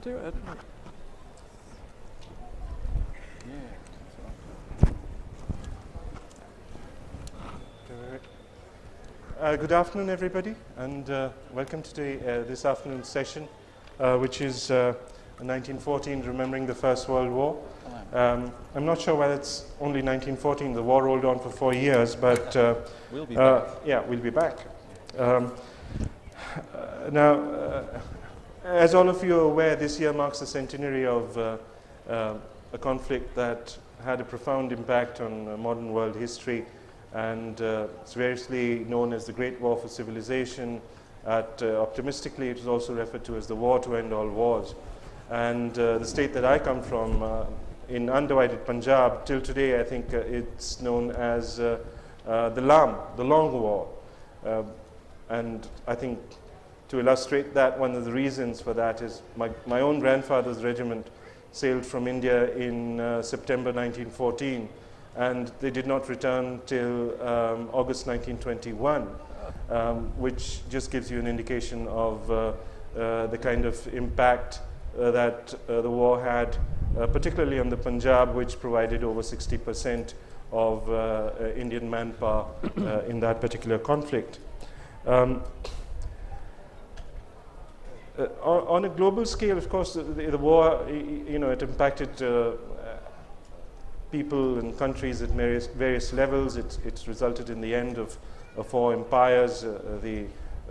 didn't do it. Uh, good afternoon, everybody, and uh, welcome to uh, this afternoon's session, uh, which is 1914, uh, Remembering the First World War. Um, I'm not sure whether it's only 1914. The war rolled on for four years, but uh, we'll yeah, we'll be back. Um, now, as all of you are aware, this year marks the centenary of a conflict that had a profound impact on modern world history and uh, it's variously known as the Great War for Civilization. At, uh, optimistically, it is also referred to as the war to end all wars. And uh, the state that I come from, uh, in undivided Punjab, till today, I think uh, it's known as uh, the LAM, the Long War. and I think to illustrate that, one of the reasons for that is my, my own grandfather's regiment sailed from India in September 1914 and they did not return till um, August 1921, um, which just gives you an indication of uh, uh, the kind of impact uh, that uh, the war had, uh, particularly on the Punjab, which provided over 60% of uh, Indian manpower in that particular conflict. Um, on, on, a global scale, of course, the, the, war, you know, it impacted people and countries at various, various levels. It, it's resulted in the end of, of four empires, uh, uh the,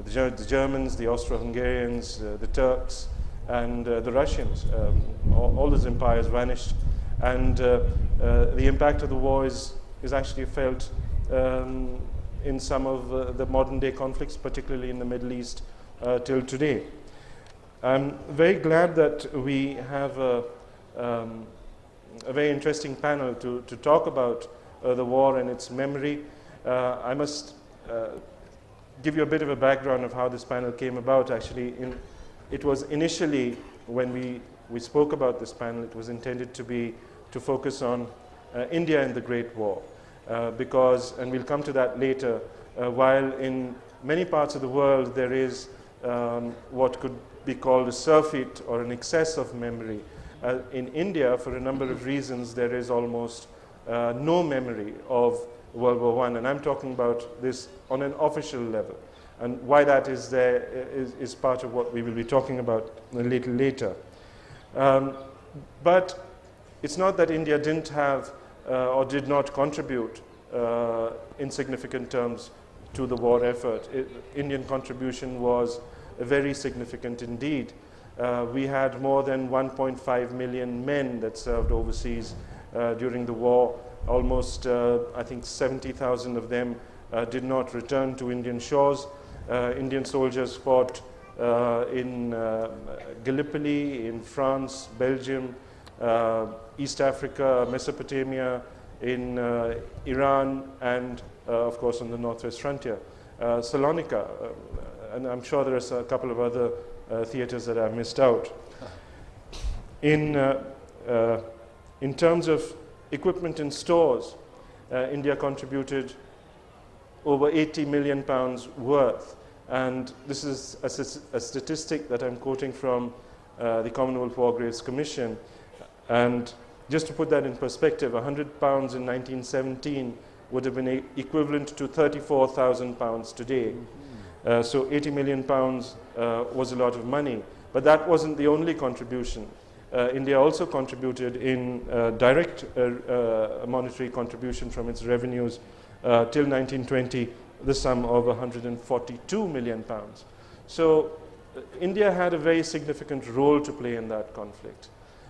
the, Germans, the Austro-Hungarians, uh, the Turks, and uh, the Russians. Um, all, all, those empires vanished. And uh, uh, the impact of the war is, is actually felt um, in some of the modern day conflicts, particularly in the Middle East, till today. I'm very glad that we have a, um, a very interesting panel to, to talk about uh, the war and its memory. Uh, I must uh, give you a bit of a background of how this panel came about. Actually, in, it was initially when we, we spoke about this panel, it was intended to be to focus on uh, India and the Great War. Uh, because, and we'll come to that later, uh, while in many parts of the world there is um, what could be called a surfeit or an excess of memory, uh, in India, for a number of reasons, there is almost uh, no memory of World War I, and I'm talking about this on an official level. And why that is there is, is part of what we will be talking about a little later. Um, but it's not that India didn't have uh, or did not contribute uh, in significant terms to the war effort. It, Indian contribution was very significant indeed. Uh, we had more than 1.5 million men that served overseas uh, during the war. Almost, uh, I think, 70,000 of them uh, did not return to Indian shores. Uh, Indian soldiers fought uh, in Gallipoli, in France, Belgium, East Africa, Mesopotamia, in Iran, and, of course, on the northwest frontier. Salonika, and I'm sure there's a couple of other uh, theaters that I've missed out. In, uh, uh, in terms of equipment in stores, India contributed over 80 million pounds worth. And this is a, a statistic that I'm quoting from uh, the Commonwealth War Graves Commission. And just to put that in perspective, 100 pounds in 1917 would have been equivalent to 34,000 pounds today. Mm -hmm. Uh, so 80 million pounds uh, was a lot of money. But that wasn't the only contribution. Uh, India also contributed in direct monetary contribution from its revenues till 1920, the sum of 142 million pounds. So India had a very significant role to play in that conflict.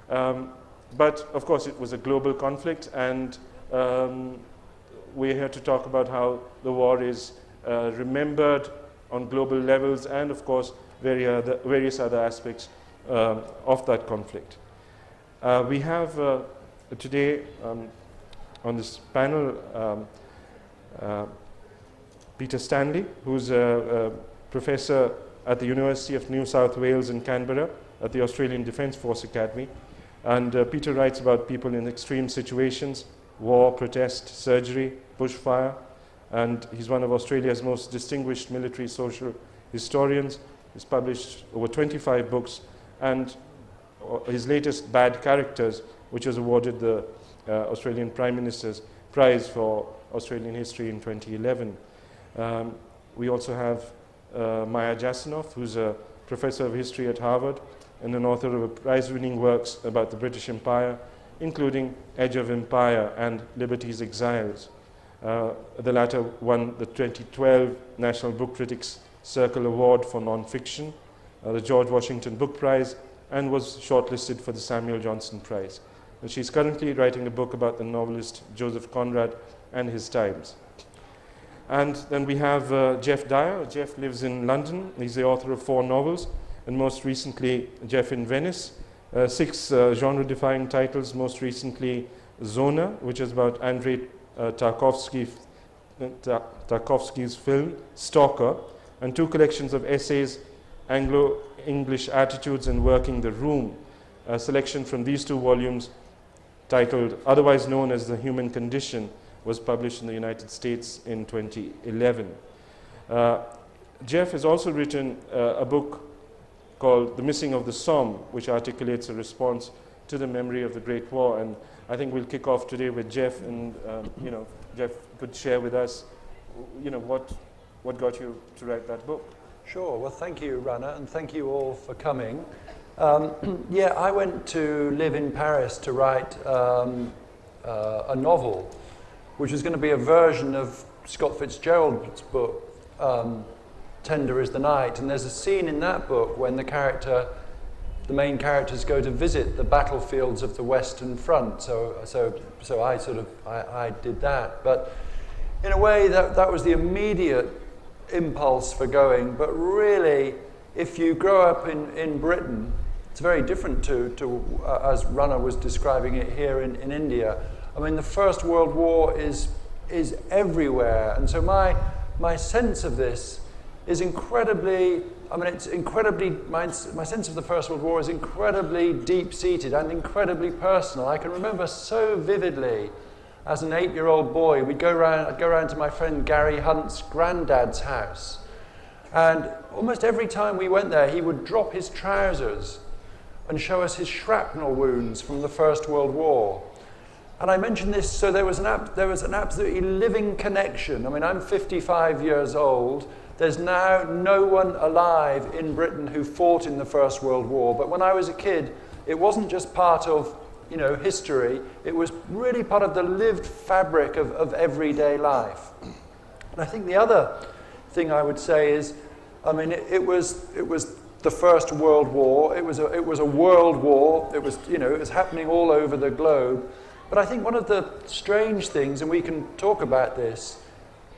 Um, but of course, it was a global conflict, and um, we're here to talk about how the war is uh, remembered on global levels and, of course, various other aspects um, of that conflict. Uh, we have uh, today um, on this panel um, uh, Peter Stanley, who's a, a, professor at the University of New South Wales in Canberra at the Australian Defence Force Academy. And uh, Peter writes about people in extreme situations, war, protest, surgery, bushfire, and he's one of Australia's most distinguished military social historians. He's published over 25 books, and his latest Bad Characters, which was awarded the uh, Australian Prime Minister's Prize for Australian History in 2011. Um, we also have uh, Maya Jasanoff, who's a professor of history at Harvard and an author of prize-winning works about the British Empire, including Edge of Empire and Liberty's Exiles. Uh, the latter won the 2012 National Book Critics Circle Award for Nonfiction, uh, the George Washington Book Prize, and was shortlisted for the Samuel Johnson Prize. And she's currently writing a book about the novelist Joseph Conrad and his times. And then we have uh, Geoff Dyer. Geoff lives in London. He's the author of four novels, and most recently, Jeff in Venice. Uh, six uh, genre-defying titles, most recently Zona, which is about Andrei uh, Tarkovsky, uh, Tarkovsky's film Stalker, and two collections of essays, Anglo-English Attitudes and Working the Room. A selection from these two volumes titled, otherwise known as The Human Condition, was published in the United States in 2011. Uh, Geoff has also written uh, a book called The Missing of the Somme, which articulates a response to the memory of the Great War. And I think we'll kick off today with Geoff, and um, you know, Geoff could share with us, you know, what, what got you to write that book. Sure. Well, thank you, Rana, and thank you all for coming. Um, yeah, I went to live in Paris to write um, uh, a novel, which was going to be a version of Scott Fitzgerald's book, um, Tender is the Night. And there's a scene in that book when the character, the main characters go to visit the battlefields of the Western Front. So, so, so I sort of, I, I did that. But in a way, that, that was the immediate impulse for going. But really, if you grow up in, in Britain, it's very different to, to uh, as Rana was describing it here in, in India. I mean, the First World War is, is everywhere. And so my, my sense of this is incredibly, I mean, it's incredibly, my, my sense of the First World War is incredibly deep seated and incredibly personal. I can remember so vividly as an eight year old boy, we'd go around, I'd go around to my friend Gary Hunt's granddad's house. And almost every time we went there, he would drop his trousers and show us his shrapnel wounds from the First World War. And I mention this so there was, an there was an absolutely living connection. I mean, I'm 55 years old. There's now no one alive in Britain who fought in the First World War. But when I was a kid, it wasn't just part of you know, history, it was really part of the lived fabric of, of everyday life. And I think the other thing I would say is, I mean, it, it was, it was the First World War. It was a, it was a world war. It was, you know, it was happening all over the globe. But I think one of the strange things, and we can talk about this,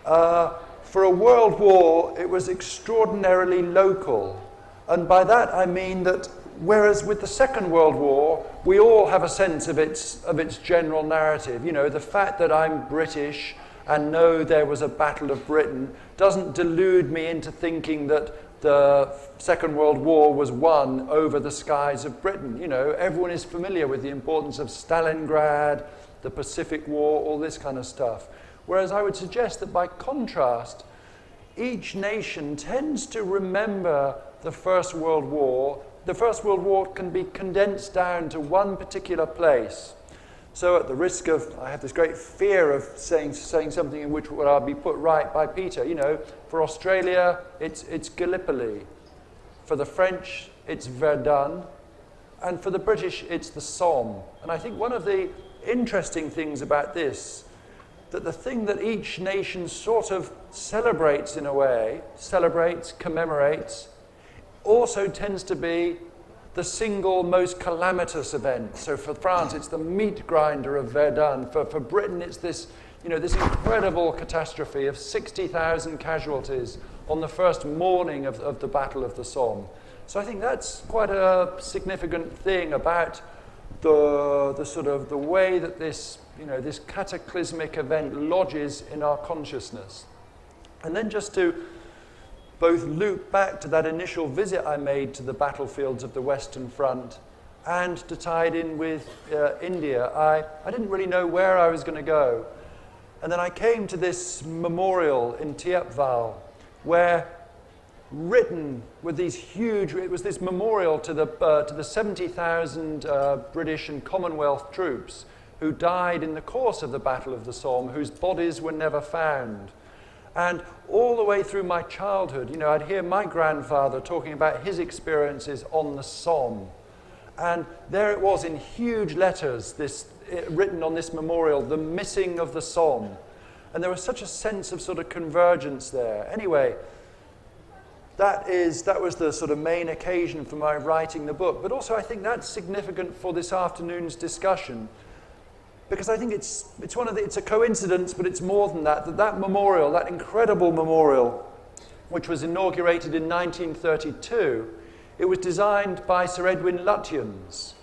uh, for a world war, it was extraordinarily local. And by that I mean that whereas with the Second World War, we all have a sense of its, of its general narrative. You know, the fact that I'm British and know there was a Battle of Britain doesn't delude me into thinking that the Second World War was won over the skies of Britain. You know, everyone is familiar with the importance of Stalingrad, the Pacific War, all this kind of stuff. Whereas I would suggest that by contrast, each nation tends to remember the First World War. The First World War can be condensed down to one particular place. So, at the risk of, I have this great fear of saying, saying something in which would be put right by Peter. You know, for Australia, it's, it's Gallipoli. For the French, it's Verdun. And for the British, it's the Somme. And I think one of the interesting things about this, that the thing that each nation sort of celebrates in a way, celebrates, commemorates, also tends to be the single most calamitous event. So for France, it's the meat grinder of Verdun. For, for Britain, it's this, you know, this incredible catastrophe of 60,000 casualties on the first morning of, of the Battle of the Somme. So I think that's quite a significant thing about the, the sort of the way that this, you know, this cataclysmic event lodges in our consciousness. And then just to both loop back to that initial visit I made to the battlefields of the Western Front and to tie it in with uh, India. I, I didn't really know where I was going to go. And then I came to this memorial in Thiepval where written with these huge, it was this memorial to the, uh, to the 70,000 uh, British and Commonwealth troops who died in the course of the Battle of the Somme, whose bodies were never found. And all the way through my childhood, you know, I'd hear my grandfather talking about his experiences on the Somme. And there it was in huge letters, this, written on this memorial, the missing of the Somme. And there was such a sense of sort of convergence there. Anyway, that, is, that was the sort of main occasion for my writing the book. But also, I think that's significant for this afternoon's discussion because I think it's, it's, one of the, it's a coincidence, but it's more than that, that that memorial, that incredible memorial, which was inaugurated in 1932, it was designed by Sir Edwin Lutyens,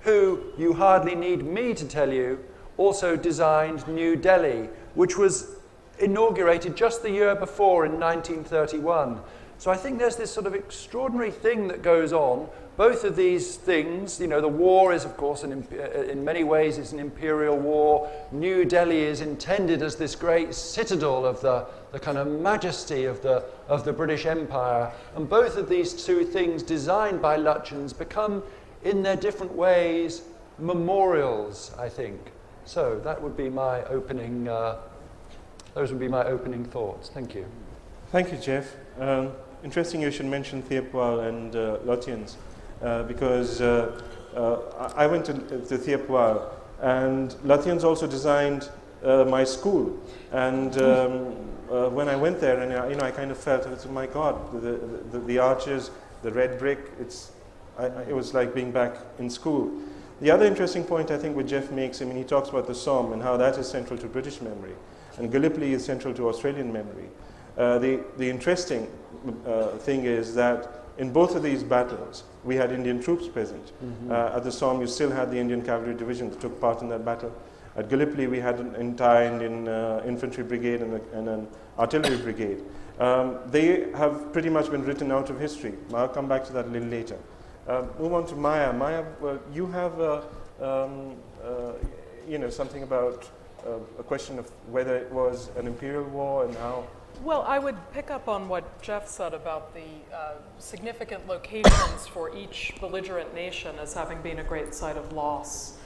who, you hardly need me to tell you, also designed New Delhi, which was inaugurated just the year before in 1931. So I think there's this sort of extraordinary thing that goes on. Both of these things, you know, the war is, of course, an, uh, in many ways, it's an imperial war. New Delhi is intended as this great citadel of the, the kind of majesty of the, of the British Empire. And both of these two things, designed by Lutyens, become, in their different ways, memorials, I think. So that would be my opening, uh, those would be my opening thoughts. Thank you. Thank you, Geoff. Um, interesting you should mention Thiepval and uh, Lutyens because uh, uh, I went to, to Thiepval and Lutyens also designed uh, my school. And um, uh, when I went there, and you know, I kind of felt, oh my God, the, the, the arches, the red brick, it's, I, it was like being back in school. The other interesting point I think what Geoff makes, I mean, he talks about the Somme and how that is central to British memory, and Gallipoli is central to Australian memory. Uh, the, the interesting uh, thing is that in both of these battles, we had Indian troops present. Mm-hmm. Uh, at the Somme, you still had the Indian Cavalry Division that took part in that battle. At Gallipoli, we had an entire Indian uh, infantry brigade and, a, and, an artillery brigade. Um, they have pretty much been written out of history. I'll come back to that a little later. Uh, move on to Maya. Maya, you have um, you know, something about a question of whether it was an imperial war and how well, I would pick up on what Jeff said about the uh, significant locations for each belligerent nation as having been a great site of loss.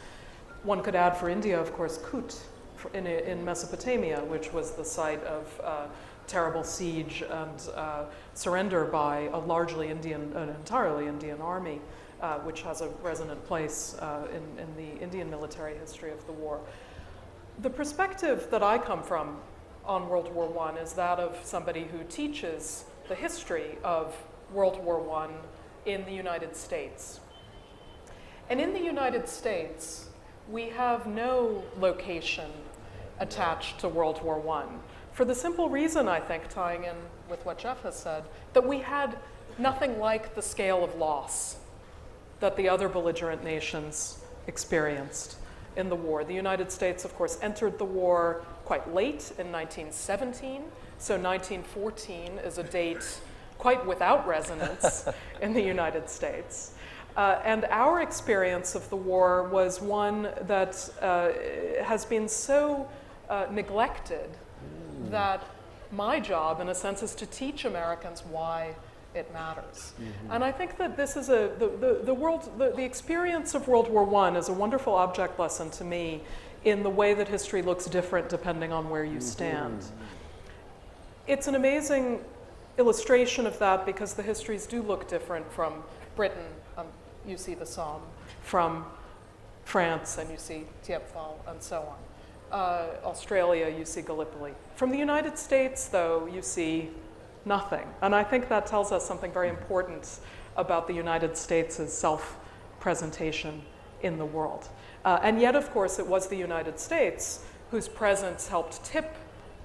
One could add for India, of course, Kut in, in Mesopotamia, which was the site of uh, terrible siege and uh, surrender by a largely Indian, an entirely Indian army, uh, which has a resonant place uh, in, in the Indian military history of the war. The perspective that I come from on World War I is that of somebody who teaches the history of World War I in the United States. And in the United States, we have no location attached to World War I. For the simple reason, I think, tying in with what Geoff has said, that we had nothing like the scale of loss that the other belligerent nations experienced in the war. The United States, of course, entered the war quite late in 1917. So 1914 is a date quite without resonance in the United States. Uh, and our experience of the war was one that uh, has been so uh, neglected mm. that my job, in a sense, is to teach Americans why it matters. Mm-hmm. And I think that this is a, the, the, the world, the, the experience of World War I is a wonderful object lesson to me in the way that history looks different depending on where you mm-hmm. stand. Mm-hmm. It's an amazing illustration of that because the histories do look different from Britain, um, you see the Somme, from France, and you see Thiepval, and so on. Uh, Australia, you see Gallipoli. From the United States, though, you see nothing. And I think that tells us something very important about the United States' self presentation in the world. Uh, and yet, of course, it was the United States whose presence helped tip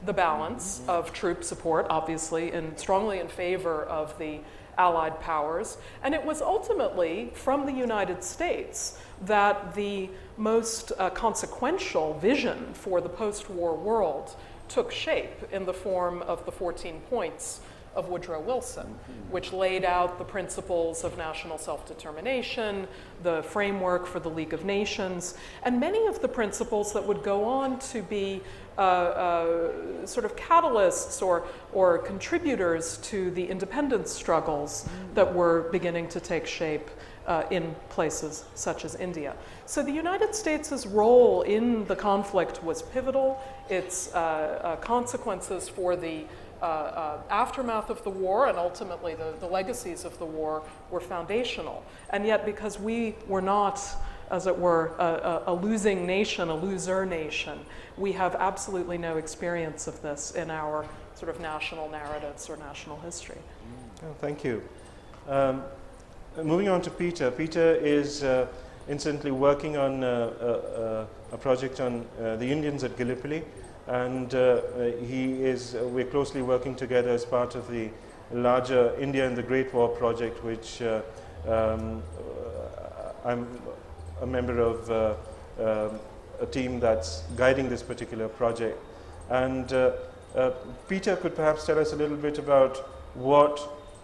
the balance of troop support, obviously, and strongly in favor of the Allied powers. And it was ultimately from the United States that the most uh, consequential vision for the post war world took shape in the form of the 14 points of Woodrow Wilson, which laid out the principles of national self determination, the framework for the League of Nations, and many of the principles that would go on to be uh, uh, sort of catalysts or, or contributors to the independence struggles that were beginning to take shape uh, in places such as India. So the United States' role in the conflict was pivotal. Its uh, uh, consequences for the uh, uh, aftermath of the war and ultimately the, the legacies of the war were foundational. And yet, because we were not, as it were, a, a, losing nation, a loser nation, we have absolutely no experience of this in our sort of national narratives or national history. Oh, thank you. Um, moving on to Peter. Peter is uh, incidentally working on uh, uh, a project on uh, the Indians at Gallipoli and uh, uh, he is, uh, we're closely working together as part of the larger India and the Great War project, which um, I'm a member of um, a team that's guiding this particular project. And Peter could perhaps tell us a little bit about what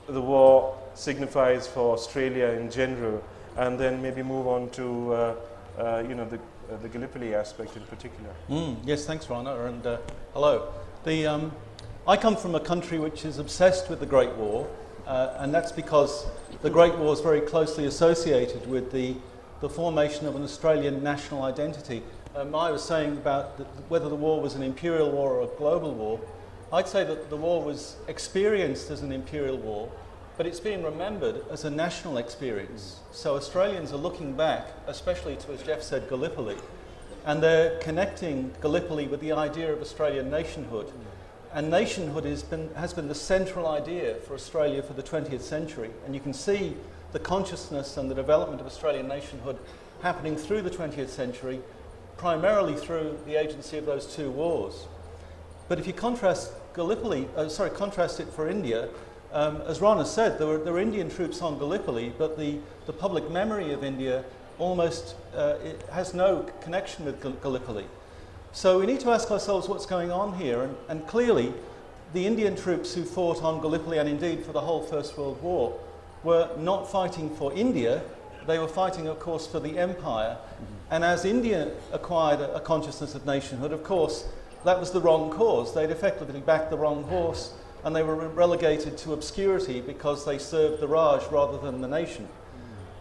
the war signifies for Australia in general, and then maybe move on to uh, uh, you know the uh, the Gallipoli aspect in particular. Mm, yes, thanks, Rana, and uh, hello. The, um, I come from a country which is obsessed with the Great War, uh, and that's because the Great War is very closely associated with the, the formation of an Australian national identity. Um, I was saying about the, whether the war was an imperial war or a global war. I'd say that the war was experienced as an imperial war, but it's being remembered as a national experience. So Australians are looking back, especially to, as Geoff said, Gallipoli, and they're connecting Gallipoli with the idea of Australian nationhood. And nationhood has been, has been the central idea for Australia for the 20th century. And you can see the consciousness and the development of Australian nationhood happening through the 20th century, primarily through the agency of those two wars. But if you contrast Gallipoli, uh, sorry, contrast it for India, um, as Rana said, there were, there were, Indian troops on Gallipoli, but the, the public memory of India almost uh, has no connection with Gallipoli. So we need to ask ourselves what's going on here, and, and, clearly the Indian troops who fought on Gallipoli and indeed for the whole First World War were not fighting for India, they were fighting, of course, for the empire. Mm-hmm. And as India acquired a, a consciousness of nationhood, of course, that was the wrong cause. They'd effectively backed the wrong horse and they were relegated to obscurity because they served the Raj rather than the nation.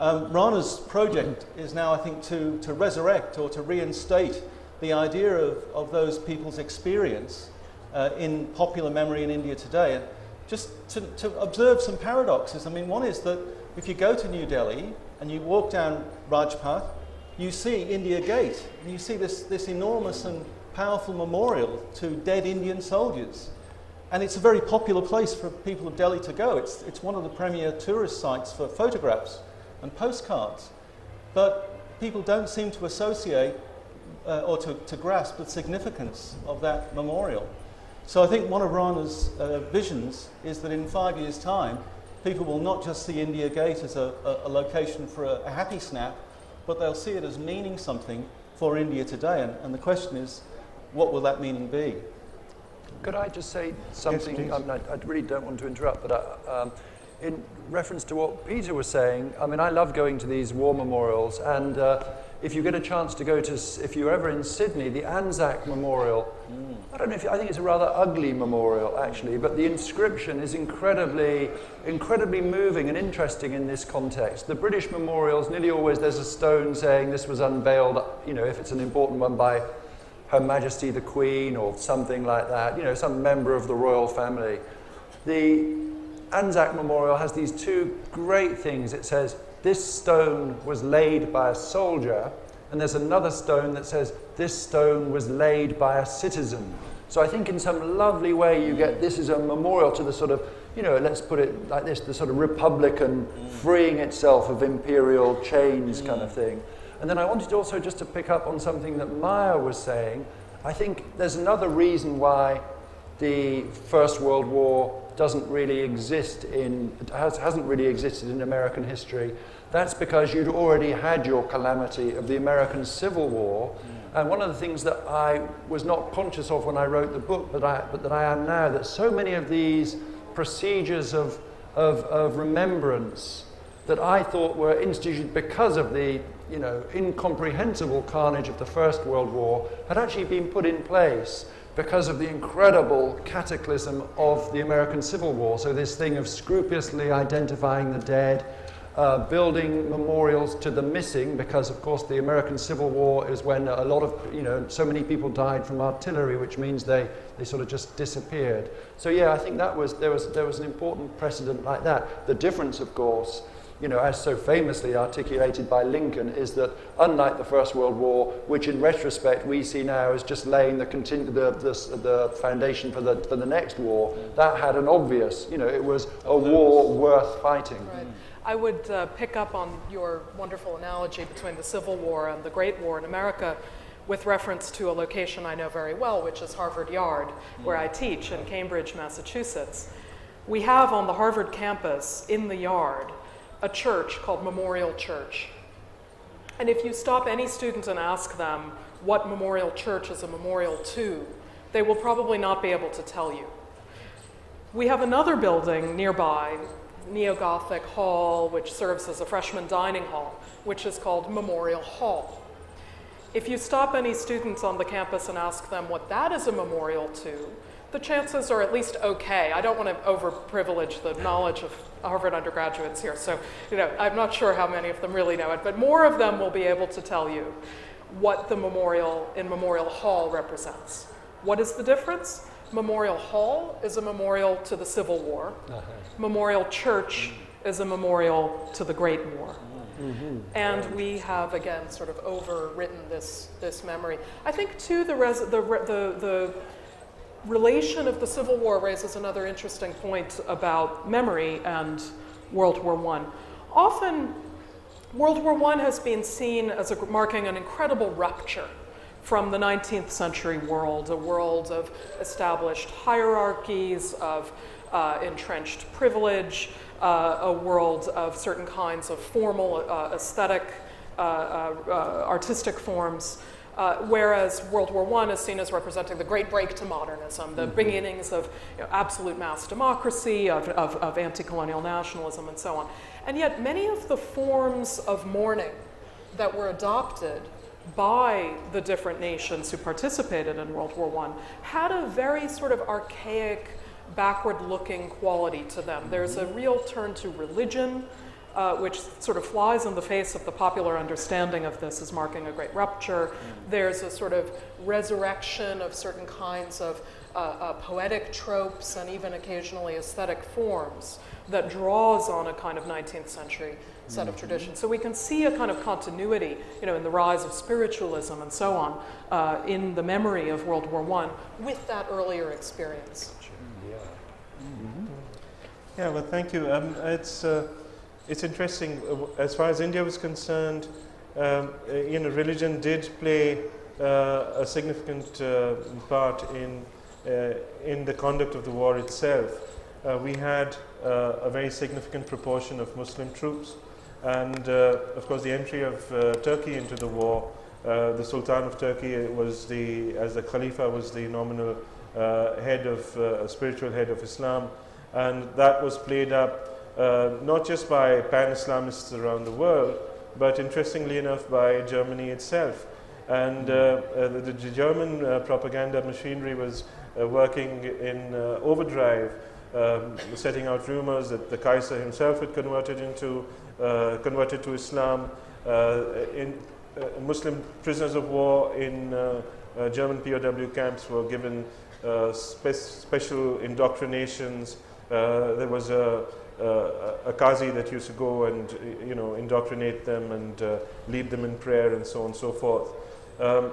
Um, Rana's project is now, I think, to, to resurrect or to reinstate the idea of, of those people's experience uh, in popular memory in India today. And just to, to observe some paradoxes. I mean, one is that if you go to New Delhi and you walk down Rajpath, you see India Gate, and you see this, this enormous and powerful memorial to dead Indian soldiers. And it's a very popular place for people of Delhi to go. It's, it's one of the premier tourist sites for photographs and postcards. But people don't seem to associate uh, or to, to, grasp the significance of that memorial. So I think one of Rana's uh, visions is that in five years' time, people will not just see India Gate as a, a, a location for a, a, happy snap, but they'll see it as meaning something for India today. And, and the question is, what will that meaning be? Could I just say something? Yes, I, I, really don't want to interrupt, but I, uh, um, in reference to what Peter was saying, I mean, I love going to these war memorials, and uh, if you get a chance to go to, if you're ever in Sydney, the Anzac Memorial, mm. I don't know if, I think it's a rather ugly memorial actually, but the inscription is incredibly, incredibly moving and interesting in this context. The British memorials, nearly always there's a stone saying this was unveiled, you know, if it's an important one by her Majesty the Queen or something like that, you know, some member of the royal family. The Anzac Memorial has these two great things. It says, This stone was laid by a soldier, and there's another stone that says, This stone was laid by a citizen. So I think in some lovely way you get this is a memorial to the sort of, you know, let's put it like this, the sort of republican freeing itself of imperial chains kind of thing. And then I wanted also just to pick up on something that Maya was saying. I think there's another reason why the First World War doesn't really exist in, has, hasn't really existed in American history. That's because you'd already had your calamity of the American Civil War. Mm. And one of the things that I was not conscious of when I wrote the book, but, I, but that I am now, that so many of these procedures of, of, of remembrance that I thought were instituted because of the you know, incomprehensible carnage of the First World War had actually been put in place because of the incredible cataclysm of the American Civil War. So, this thing of scrupulously identifying the dead, uh, building memorials to the missing, because of course the American Civil War is when a lot of, you know, so many people died from artillery, which means they, they sort of just disappeared. So, yeah, I think that was, there, was, there was an important precedent like that. The difference, of course, you know, as so famously articulated by Lincoln, is that unlike the First World War, which in retrospect we see now as just laying the, continu- the, the, the foundation for the, for the next war, that had an obvious, you know, it was a war worth fighting. Right. I would uh, pick up on your wonderful analogy between the Civil War and the Great War in America with reference to a location I know very well, which is Harvard Yard, where I teach in Cambridge, Massachusetts. We have on the Harvard campus in the yard a church called Memorial Church. And if you stop any student and ask them what Memorial Church is a memorial to, they will probably not be able to tell you. We have another building nearby, Neo Gothic Hall, which serves as a freshman dining hall, which is called Memorial Hall. If you stop any students on the campus and ask them what that is a memorial to, the chances are at least okay. I don't want to overprivilege the knowledge of Harvard undergraduates here, so you know, I'm not sure how many of them really know it, but more of them will be able to tell you what the memorial in Memorial Hall represents. What is the difference? Memorial Hall is a memorial to the Civil War. Uh-huh. Memorial Church is a memorial to the Great War. Mm-hmm. And we have again sort of overwritten this this memory. I think too the res- the, the the relation of the Civil War raises another interesting point about memory and World War I. Often, World War I has been seen as a, marking an incredible rupture from the 19th century world, a world of established hierarchies, of uh, entrenched privilege, uh, a world of certain kinds of formal uh, aesthetic, uh, uh, uh, artistic forms. Uh, whereas World War I is seen as representing the great break to modernism, the mm-hmm. beginnings of you know, absolute mass democracy, of, of, of anti colonial nationalism, and so on. And yet, many of the forms of mourning that were adopted by the different nations who participated in World War I had a very sort of archaic, backward looking quality to them. There's a real turn to religion uh, which sort of flies in the face of the popular understanding of this as marking a great rupture. Mm. There's a sort of resurrection of certain kinds of uh, uh, poetic tropes and even occasionally aesthetic forms that draws on a kind of 19th century set of mm-hmm. traditions. So we can see a kind of continuity, you know, in the rise of spiritualism and so on, uh, in the memory of World War I with that earlier experience. Yeah. Mm-hmm. Yeah. Well, thank you. Um, it's uh, it's interesting, uh, as far as India was concerned, um, uh, you know, religion did play uh, a significant uh, part in, uh, in the conduct of the war itself. Uh, we had a very significant proportion of Muslim troops, and of course, the entry of Turkey into the war. the Sultan of Turkey was the, as the Khalifa, was the nominal head of, spiritual head of Islam, and that was played up uh, not just by pan Islamists around the world, but interestingly enough by Germany itself. And uh, uh, the, the, German uh, propaganda machinery was uh, working in uh, overdrive, um, setting out rumors that the Kaiser himself had converted into converted to Islam. in Muslim prisoners of war in German POW camps were given spe special indoctrinations. there was a uh, a qazi that used to go and you know indoctrinate them and uh, lead them in prayer and so on and so forth. Um,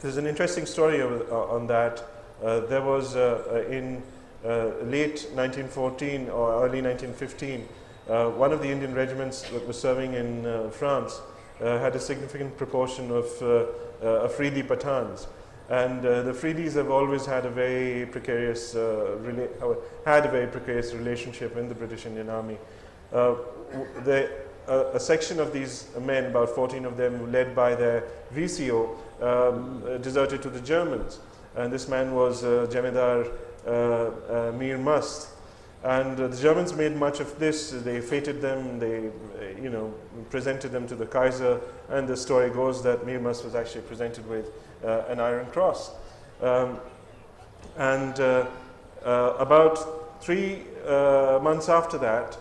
there's an interesting story of, uh, on that. Uh, there was uh, in late 1914 or early 1915, one of the Indian regiments that was serving in France had a significant proportion of Afridi Pathans. And uh, the Afridis have always had a very precarious, uh, had a very precarious relationship in the British Indian Army. Uh, the, a section of these men, about 14 of them, led by their VCO, um, deserted to the Germans. And this man was uh, Jemadar uh, uh, Mir Mast. And uh, the Germans made much of this. They feted them. They, uh, you know, presented them to the Kaiser. And the story goes that Mir Mast was actually presented with uh, an Iron Cross. Um, and uh, uh, about three uh, months after that,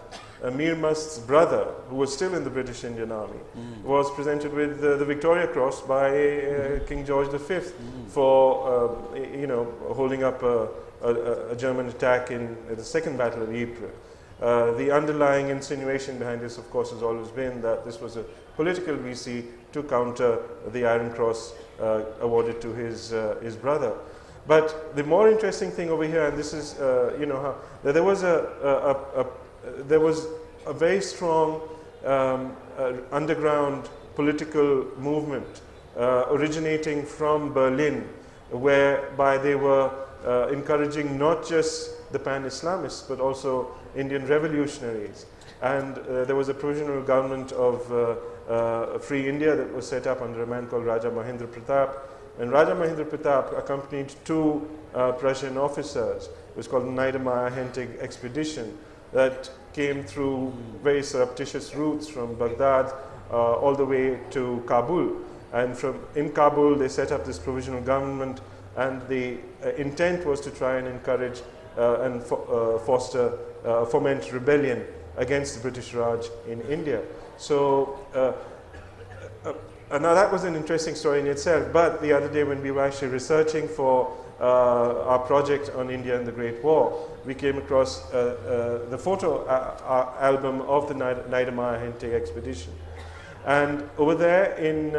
Mir Mast's brother, who was still in the British Indian Army, mm. was presented with the Victoria Cross by mm. King George V mm. for, you know, holding up a, a, a German attack in the Second Battle of Ypres. Uh, the underlying insinuation behind this, of course, has always been that this was a political VC to counter the Iron Cross uh, awarded to his, uh, his brother. But the more interesting thing over here, and this is, uh, you know, how, there was a, a, a, there was a very strong um, uh, underground political movement uh, originating from Berlin, whereby they were uh, encouraging not just the pan-Islamists, but also Indian revolutionaries. And uh, there was a provisional government of uh, Free India that was set up under a man called Raja Mahendra Pratap, and Raja Mahendra Pratap accompanied two uh, Prussian officers. It was called the Niedermeyer-Hentig expedition that came through very surreptitious routes from Baghdad uh, all the way to Kabul. And from in Kabul, they set up this provisional government, and the uh, intent was to try and encourage uh, and fo uh, foster, foment rebellion against the British Raj in India. So now that was an interesting story in itself, but the other day when we were actually researching for uh, our project on India and the Great War, we came across uh, uh the photo album of the Niedermeyer-Hentig expedition. And over there in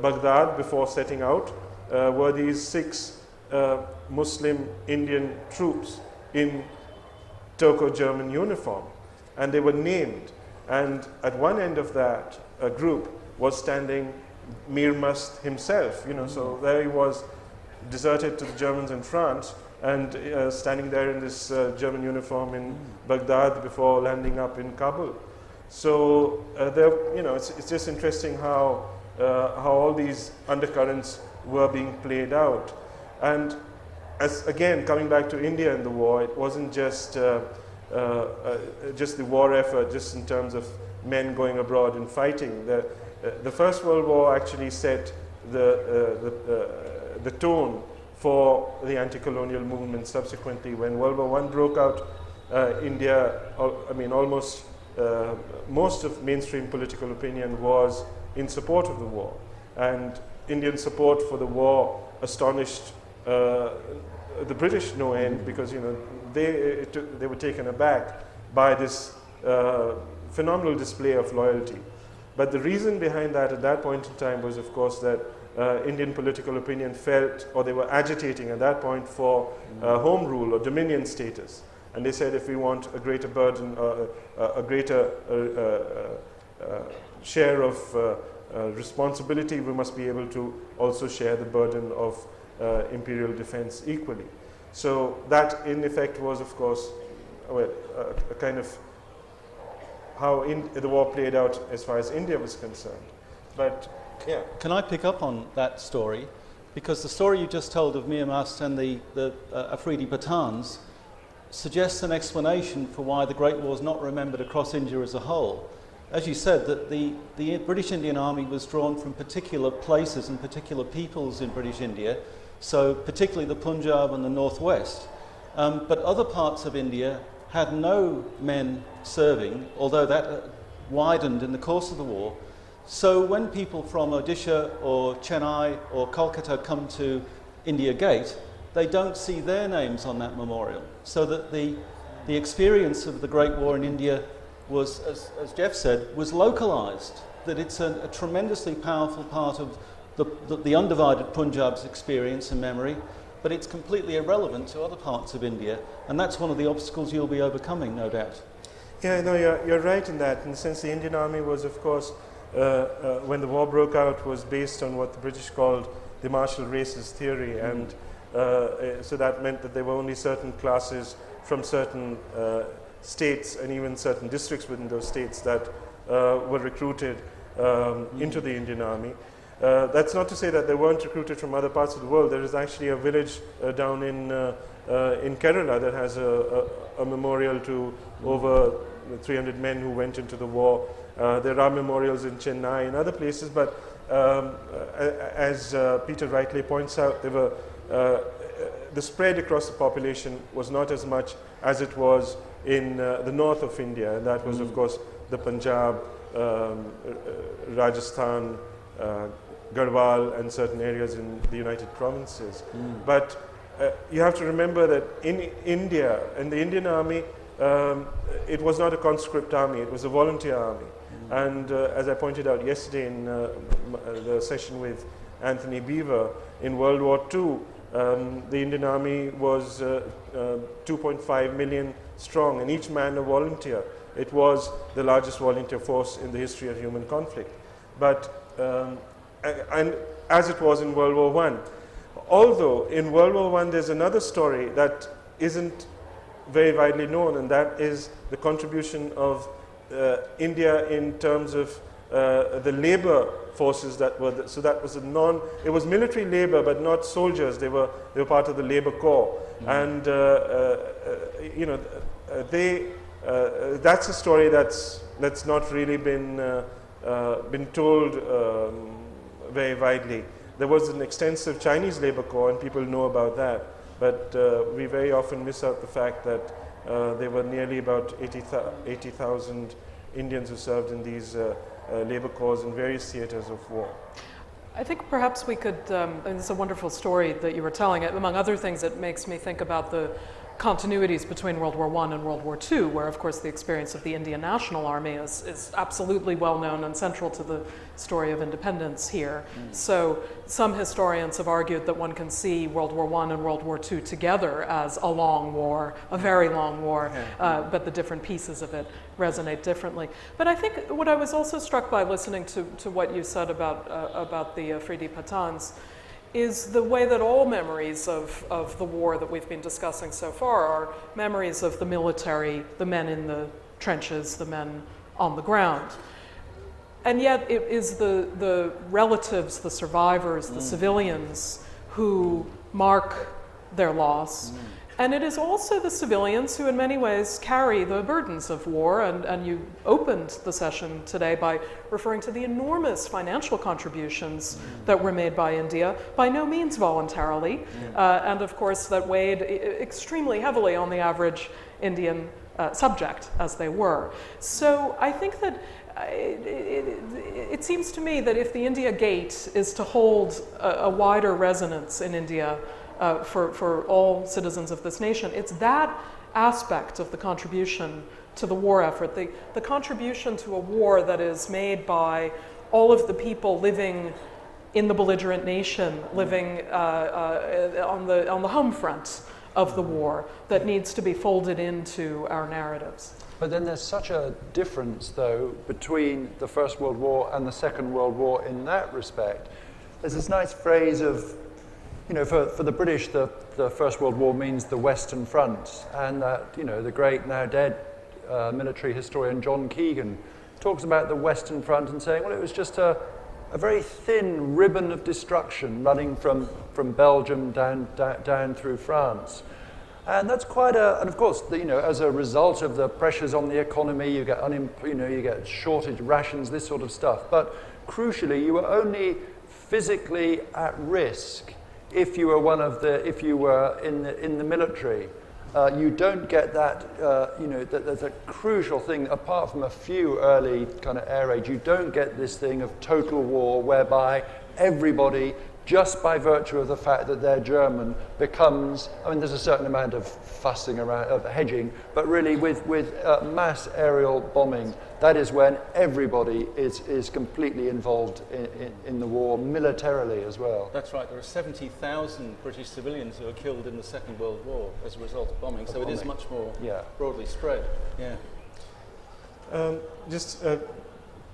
Baghdad, before setting out, were these six Muslim Indian troops in Turco-German uniform. And they were named. And at one end of that group was standing Mir Mast himself, you know, so there he was deserted to the Germans in France and uh, standing there in this uh, German uniform in Baghdad before landing up in Kabul. So uh, there, you know, it's, it's just interesting how, uh, how all these undercurrents were being played out. And as again, coming back to India and the war, it wasn't just, uh, uh, just the war effort, just in terms of men going abroad and fighting. The, uh, the First World War actually set the, uh, the, uh, the tone for the anti-colonial movement subsequently. When World War I broke out, India, I mean, almost most of mainstream political opinion was in support of the war. And Indian support for the war astonished uh, the British no end because you know they they were taken aback by this uh, phenomenal display of loyalty. But the reason behind that at that point in time was, of course, that uh, Indian political opinion felt, or they were agitating at that point for uh, home rule or dominion status. And they said if we want a greater burden, uh, uh a greater uh, uh, share of responsibility, we must be able to also share the burden of imperial defense equally. So that, in effect, was, of course, well, a kind of how in, the war played out as far as India was concerned. But yeah. Can I pick up on that story? Because the story you just told of Mir Mast and the, the uh, Afridi Pathans suggests an explanation for why the Great War is not remembered across India as a whole. As you said, that the, the British Indian Army was drawn from particular places and particular peoples in British India, so particularly the Punjab and the Northwest. Um, but other parts of India had no men serving, although that uh, widened in the course of the war. So when people from Odisha or Chennai or Kolkata come to India Gate, they don't see their names on that memorial. So that the, the experience of the Great War in India was, as, as Geoff said, was localized. That it's a, a tremendously powerful part of the, the, the undivided Punjab's experience and memory, but it's completely irrelevant to other parts of India, and that's one of the obstacles you'll be overcoming, no doubt. Yeah, no, you're, you're right in that. And since the Indian Army was, of course, uh, uh, when the war broke out, was based on what the British called the martial races theory, mm. and uh, uh, so that meant that there were only certain classes from certain uh, states and even certain districts within those states that uh, were recruited um, mm. into the Indian Army. Uh, that's not to say that they weren't recruited from other parts of the world. There is actually a village uh, down in uh, uh, in Kerala that has a, a, a memorial to over 300 men who went into the war. Uh, there are memorials in Chennai and other places, but um, as Peter rightly points out, there were, the spread across the population was not as much as it was in uh, the north of India, and that was, mm. of course, the Punjab, um, Rajasthan, Garhwal, and certain areas in the United Provinces. Mm. But uh, you have to remember that in India, in the Indian army, um, it was not a conscript army, it was a volunteer army. Mm. And uh, as I pointed out yesterday in uh, uh, the session with Antony Beevor, in World War II, um, the Indian army was uh, uh, 2.5 million strong, and each man a volunteer. It was the largest volunteer force in the history of human conflict. But, um, and as it was in World War I. Although in World War I there's another story that isn't very widely known, and that is the contribution of uh, India in terms of uh, the labor forces that were, the, so that was a non, it was military labor, but not soldiers. They were, they were part of the labor corps. Mm -hmm. And, uh, uh, you know, uh, they, that's a story that's, that's not really been, been told um, very widely. There was an extensive Chinese labor corps, and people know about that. But uh, we very often miss out the fact that uh, there were nearly about 80,000 80, Indians who served in these uh, uh, labor corps in various theaters of war. I think perhaps we could, um, and it's a wonderful story that you were telling. Among other things, it makes me think about the continuities between World War I and World War II, where, of course, the experience of the Indian National Army is, is absolutely well known and central to the story of independence here. Mm. So, some historians have argued that one can see World War I and World War II together as a long war, a very long war, uh, but the different pieces of it resonate differently. But I think what I was also struck by listening to, to what you said about, uh, about the Afridi Pathans is the way that all memories of, of the war that we've been discussing so far are memories of the military, the men in the trenches, the men on the ground. And yet it is the, the relatives, the survivors, the mm. civilians who mark their loss. Mm. And it is also the civilians who, in many ways, carry the burdens of war. And, and you opened the session today by referring to the enormous financial contributions mm. that were made by India, by no means voluntarily, mm. uh, and of course, that weighed extremely heavily on the average Indian uh, subject, as they were. So I think that. Uh, it, it, it, seems to me that if the India Gate is to hold a, a wider resonance in India uh, for, for all citizens of this nation. It's that aspect of the contribution to the war effort, the, the contribution to a war that is made by all of the people living in the belligerent nation, living uh, uh, on, the, on the home front of the war, that needs to be folded into our narratives. But then there's such a difference, though, between the First World War and the Second World War in that respect. There's this nice phrase of you know, for, for the British, the, the First World War means the Western Front, and that, you know, the great, now dead uh, military historian John Keegan talks about the Western Front and saying, well, it was just a, a very thin ribbon of destruction running from, from Belgium down, down, down through France. And that's quite a, and of course, the, you know, as a result of the pressures on the economy, you get, unim, you know, you get shortage rations, this sort of stuff. But crucially, you were only physically at risk if you were one of the, if you were in the, in the military. Uh, you don't get that, uh, you know, that there's a crucial thing, apart from a few early kind of air raids, you don't get this thing of total war whereby everybody just by virtue of the fact that they're German, becomes, I mean, there's a certain amount of fussing around, of hedging, but really with, with uh, mass aerial bombing, that is when everybody is, is completely involved in, in, in the war, militarily as well. That's right. There are 70,000 British civilians who are killed in the Second World War as a result of bombing, of so bombing. it is much more yeah. broadly spread. Yeah. Um, just uh,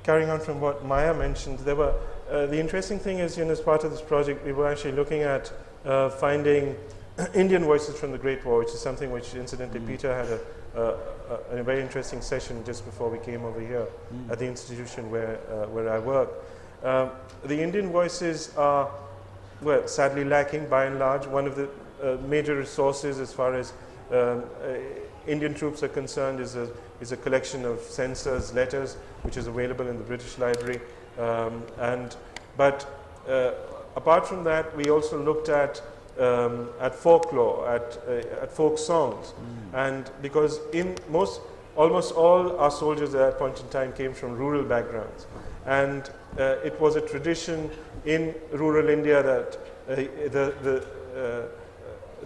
carrying on from what Maya mentioned, there were uh, the interesting thing is, you know, as part of this project, we were actually looking at uh, finding Indian voices from the Great War, which is something which, incidentally, mm. Peter had a, a, a, very interesting session just before we came over here mm. at the institution where, uh, where I work. Um, the Indian voices are, well, sadly lacking by and large. One of the uh, major resources as far as um, uh, Indian troops are concerned is a, is a collection of censors' letters, which is available in the British Library. Um, and, but uh, apart from that, we also looked at, um, at folklore, at, uh, at folk songs. Mm. And because in most, almost all our soldiers at that point in time came from rural backgrounds. And uh, it was a tradition in rural India that uh, the, the, uh,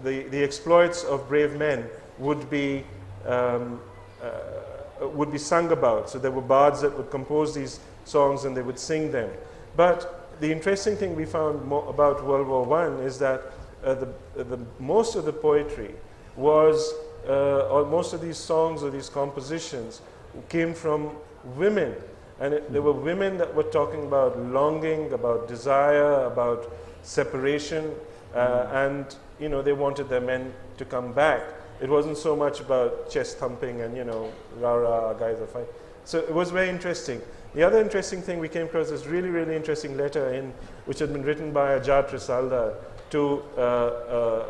the, the exploits of brave men would be, um, uh, would be sung about. So there were bards that would compose these songs and they would sing them. But the interesting thing we found about World War I is that uh, the, the, most of the poetry was, uh, or most of these songs or these compositions came from women. And it, there were women that were talking about longing, about desire, about separation, uh, and you know they wanted their men to come back. It wasn't so much about chest thumping and you know rah rah guys are fine. So it was very interesting. The other interesting thing we came across is really really interesting letter in which had been written by a Jat Risaldar to uh, uh,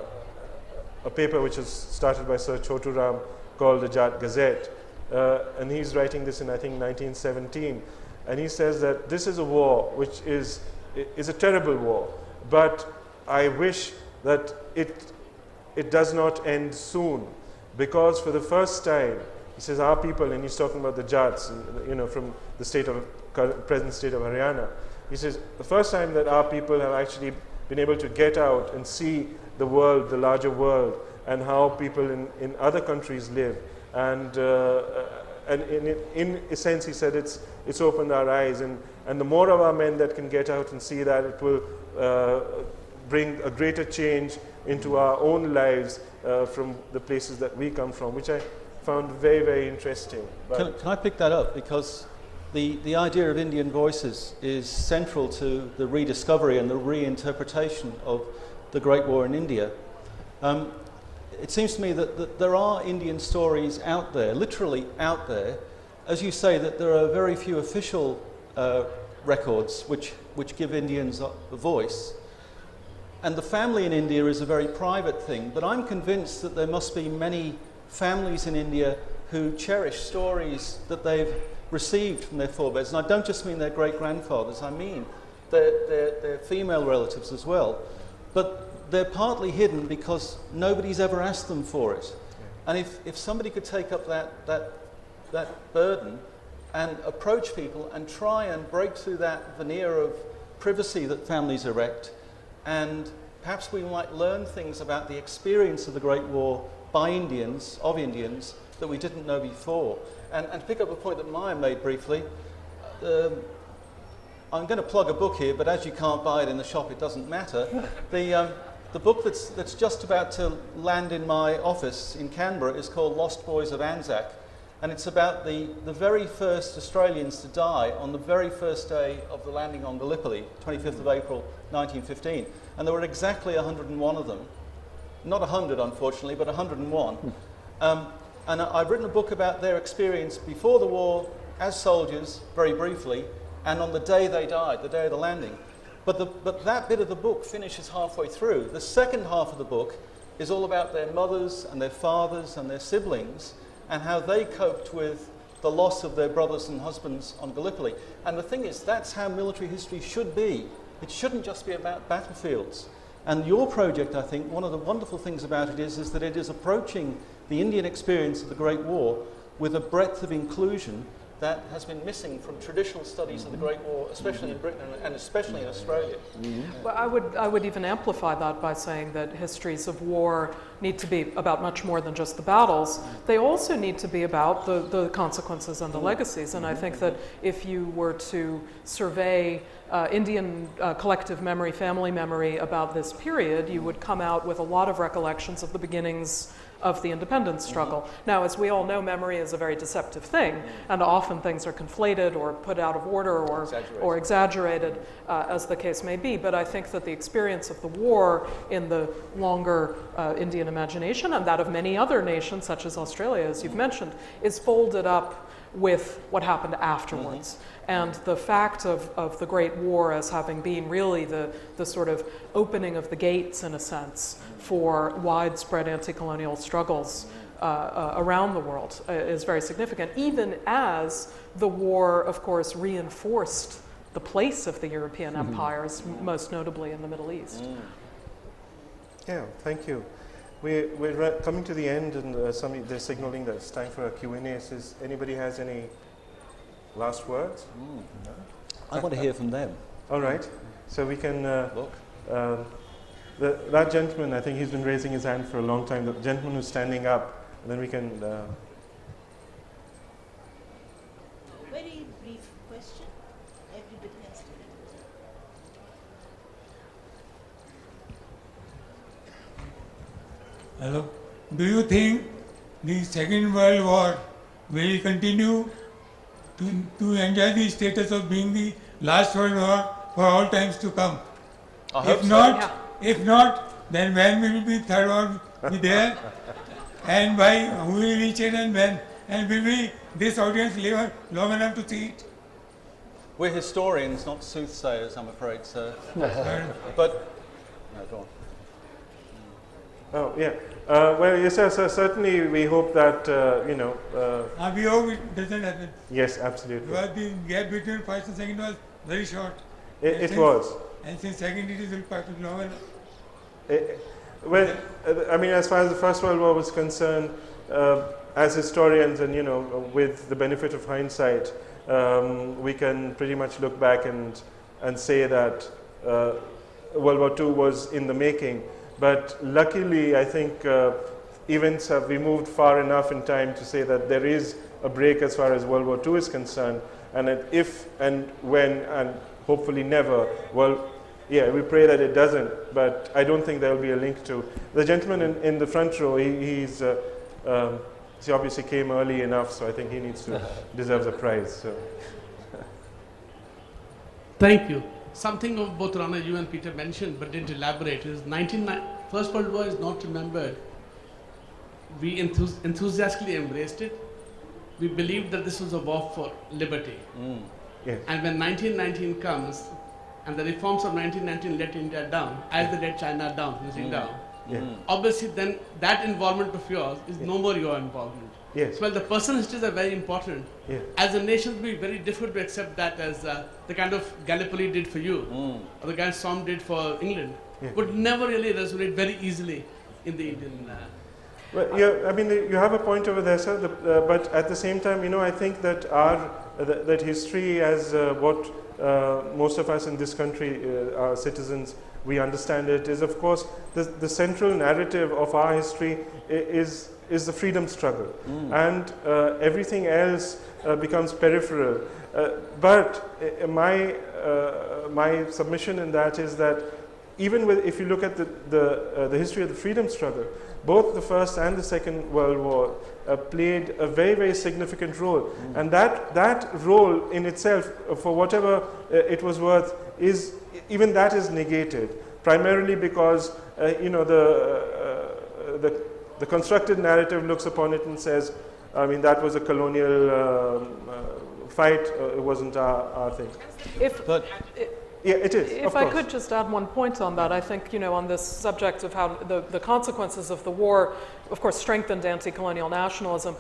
a paper which was started by Sir Chotu Ram called the Jat Gazette. Uh, and he's writing this in I think 1917. And he says that this is a war which is, is a terrible war, but I wish that it, it does not end soon because for the first time, he says our people, and he's talking about the Jats, you know, from the state of, present state of Haryana. He says the first time that our people have actually been able to get out and see the world, the larger world, and how people in, in other countries live. And, uh, and in, in a sense, he said it's, it's opened our eyes. And, and the more of our men that can get out and see that, it will uh, bring a greater change into our own lives uh, from the places that we come from, which I found very, very interesting. Can, can, I pick that up? Because the, the idea of Indian voices is central to the rediscovery and the reinterpretation of the Great War in India. Um, it seems to me that, that there are Indian stories out there, literally out there. As you say, that there are very few official uh, records which, which give Indians a, a voice. And the family in India is a very private thing, but I'm convinced that there must be many families in India who cherish stories that they've received from their forebears. And I don't just mean their great grandfathers, I mean their, their, their, female relatives as well. But they're partly hidden because nobody's ever asked them for it. And if, if somebody could take up that, that, that burden and approach people and try and break through that veneer of privacy that families erect, and perhaps we might learn things about the experience of the Great War by Indians, of Indians, that we didn't know before. And, and to pick up a point that Maya made briefly, um, I'm going to plug a book here, but as you can't buy it in the shop, it doesn't matter. The, um, the book that's, that's just about to land in my office in Canberra is called Lost Boys of Anzac. And it's about the, the very first Australians to die on the very first day of the landing on Gallipoli, 25th of April 1915. And there were exactly 101 of them. Not 100, unfortunately, but 101. Hmm. Um, and I've written a book about their experience before the war as soldiers, very briefly, and on the day they died, the day of the landing. But, the, but that bit of the book finishes halfway through. The second half of the book is all about their mothers and their fathers and their siblings and how they coped with the loss of their brothers and husbands on Gallipoli. And the thing is, that's how military history should be. It shouldn't just be about battlefields. And your project, I think, one of the wonderful things about it is, is that it is approaching the Indian experience of the Great War with a breadth of inclusion that has been missing from traditional studies of the Great War, especially in Britain and especially in Australia. Mm-hmm. Well, I would, I would even amplify that by saying that histories of war need to be about much more than just the battles. Mm-hmm. They also need to be about the, the consequences and the mm-hmm. legacies. And I think mm-hmm. that if you were to survey uh, Indian uh, collective memory, family memory about this period, you would come out with a lot of recollections of the beginnings of the independence struggle. Mm-hmm. Now, as we all know, memory is a very deceptive thing, and often things are conflated or put out of order or exaggerated, or exaggerated uh, as the case may be. But I think that the experience of the war in the longer uh, Indian imagination and that of many other nations, such as Australia, as you've mentioned, is folded up with what happened afterwards. Mm-hmm. And the fact of, of the Great War as having been really the, the sort of opening of the gates, in a sense, for widespread anti colonial struggles uh, uh, around the world uh, is very significant, even as the war, of course, reinforced the place of the European mm-hmm. empires, most notably in the Middle East. Mm. Yeah, thank you. We're, we're coming to the end, and uh, somebody, they're signaling that it's time for a Q&A. Says anybody has any last words? Mm, no. I want to hear from them. All right. So we can uh, look. Um, the, that gentleman, I think he's been raising his hand for a long time. The gentleman who's standing up, and then we can. Uh, Very brief question. Everybody has to. Hello. Do you think the Second World War will continue to, to enjoy the status of being the last world war for all times to come? I if so. not, yeah. if not, then when will be third war be there? and by who will reach it and when? And will we, this audience live long enough to see it? We're historians, not soothsayers, I'm afraid, sir. but, no, go on. Oh, yeah. Uh, well, yes, sir, sir, certainly we hope that, uh, you know. Uh, we hope it doesn't happen. Yes, absolutely. Because the gap between first and second was very short. It, it since, was. And since second it is quite long. It, well, I mean, as far as the First World War was concerned, uh, as historians and, you know, with the benefit of hindsight, um, we can pretty much look back and, and say that uh, World War II was in the making. But luckily, I think uh, events have we moved far enough in time to say that there is a break as far as World War II is concerned. And if and when and hopefully never, well, yeah, we pray that it doesn't, but I don't think there will be a link to. The gentleman in, in the front row, he, he's, uh, um, he obviously came early enough, so I think he needs to, deserves a prize. So. Thank you something of both Rana, you and Peter mentioned, but didn't elaborate, is 19, First World War is not remembered. We enthus enthusiastically embraced it. We believed that this was a war for liberty. Mm. Yes. And when 1919 comes, and the reforms of 1919 let India down, as they let China down, mm. down, yeah. obviously then that involvement of yours is yeah. no more your involvement. Yes. Well, the personal histories are very important. Yeah. As a nation, it would be very difficult to accept that as uh, the kind of Gallipoli did for you, mm. or the kind of Somme did for England, yeah. would never really resonate very easily in the Indian. Uh, well, yeah, I mean, you have a point over there, sir. The, uh, but at the same time, you know, I think that our uh, that, that history, as uh, what uh, most of us in this country, are citizens, we understand it, is of course the, the central narrative of our history is is the freedom struggle, mm. and uh, everything else uh, becomes peripheral. Uh, but uh, my uh, my submission in that is that even with, if you look at the the, uh, the history of the freedom struggle, both the first and the second World War played a very very significant role, mm. and that that role in itself, for whatever it was worth, is even that is negated primarily because you know the the the constructed narrative looks upon it and says, I mean, that was a colonial um, uh, fight, uh, it wasn't our, our thing. If, but, yeah, it is. If I could just add one point on that, I think, you know, on this subject of how the, the consequences of the war, of course, strengthened anti colonial nationalism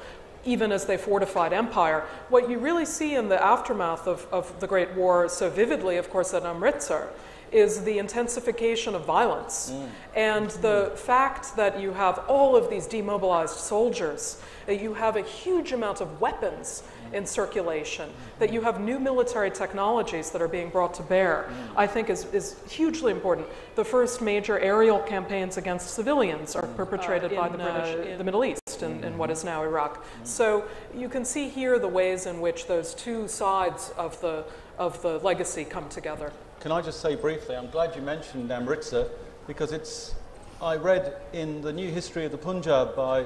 even as they fortified empire. What you really see in the aftermath of, of the Great War so vividly, of course, at Amritsar, is the intensification of violence mm. and the fact that you have all of these demobilized soldiers, that you have a huge amount of weapons mm. in circulation, that you have new military technologies that are being brought to bear, mm. I think is, is hugely important. The first major aerial campaigns against civilians are mm. perpetrated uh, in, by the British uh, in the Middle East, in, in what is now Iraq. Mm. So you can see here the ways in which those two sides of the, of the legacy come together. Can I just say briefly, I'm glad you mentioned Amritsar because it's, I read in the New History of the Punjab by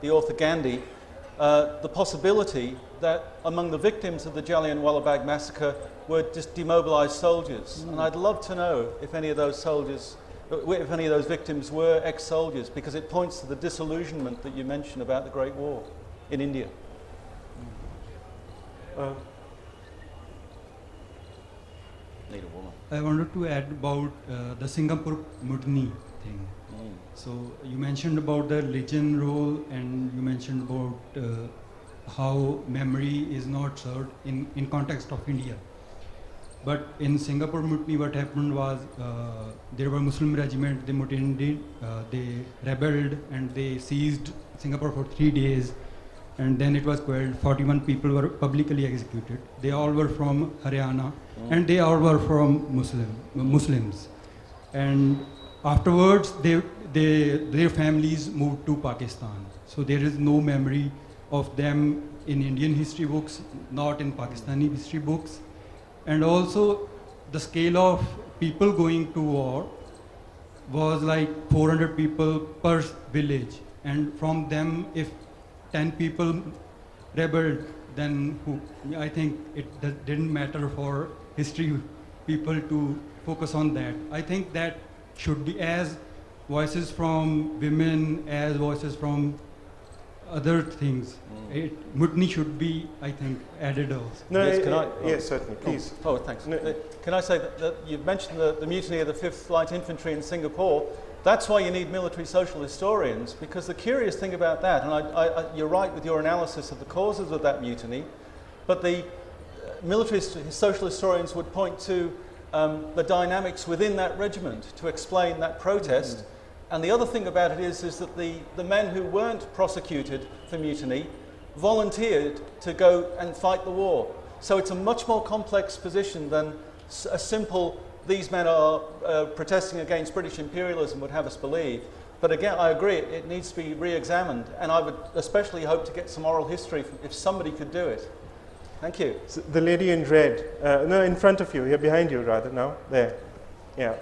the author Gandhi uh, the possibility that among the victims of the Jallianwala Bagh massacre were just demobilized soldiers. Mm. And I'd love to know if any of those soldiers, if any of those victims were ex soldiers, because it points to the disillusionment that you mentioned about the Great War in India. Uh, Need a woman. I wanted to add about uh, the Singapore Mutiny thing. Mm. So you mentioned about the religion role, and you mentioned about uh, how memory is not served in, in context of India. But in Singapore Mutiny, what happened was uh, there were Muslim regiment, they mutinied, uh, they rebelled, and they seized Singapore for three days. And then it was quelled. 41 people were publicly executed. They all were from Haryana, oh. and they all were from Muslim Muslims. And afterwards, they, they, their families moved to Pakistan. So there is no memory of them in Indian history books, not in Pakistani history books. And also, the scale of people going to war was like 400 people per village. And from them, if 10 people rebelled, then who, I think it d- didn't matter for history people to focus on that. I think that should be as voices from women, as voices from other things. It, mutiny should be, I think, added also. no, Yes, can I- uh, yes, certainly, please. Oh, oh, thanks. No. Uh, Can I say that, that you've mentioned the, the mutiny of the 5th Light Infantry in Singapore. That's why you need military social historians, because the curious thing about that, and I, I, you're right with your analysis of the causes of that mutiny, but the uh, military social historians would point to um, the dynamics within that regiment to explain that protest. And the other thing about it is, is that the, the men who weren't prosecuted for mutiny volunteered to go and fight the war. So it's a much more complex position than a simple, these men are uh, protesting against British imperialism would have us believe. But again, I agree, it, it needs to be re examined. And I would especially hope to get some oral history from, if somebody could do it. Thank you. So the lady in red, uh, no, in front of you, here behind you rather, now, there. Yeah.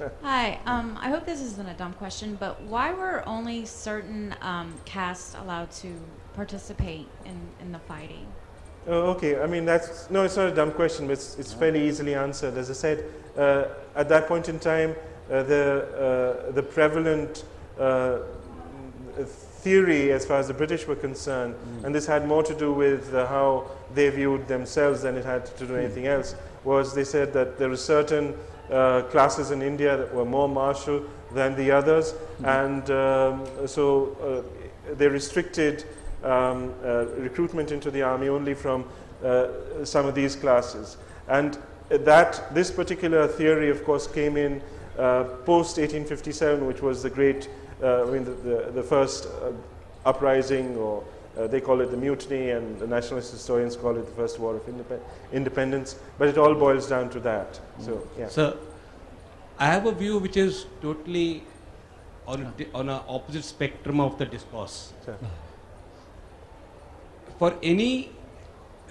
Hi, um, I hope this isn't a dumb question, but why were only certain um, castes allowed to participate in, in the fighting? Oh, okay. I mean, that's no, it's not a dumb question, but it's, it's fairly easily answered. As I said, uh, at that point in time, uh, the uh, the prevalent uh, theory, as far as the British were concerned, and this had more to do with uh, how they viewed themselves than it had to do anything else, was they said that there were certain uh, classes in India that were more martial than the others, and um, so uh, they restricted um, uh, recruitment into the army only from uh, some of these classes. And that this particular theory, of course, came in uh, post 1857, which was the great, uh, I mean, the, the, the first uh, uprising, or uh, they call it the mutiny, and the nationalist historians call it the First War of Indep- Independence. But it all boils down to that. So, yeah. So, I have a view which is totally on on a opposite spectrum of the discourse. Sure. For any